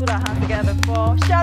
What I have together for.